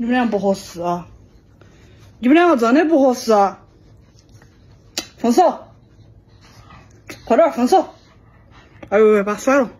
你们俩不合适啊！你们两个真的不合适啊！分手，快点分手！哎呦，把甩了。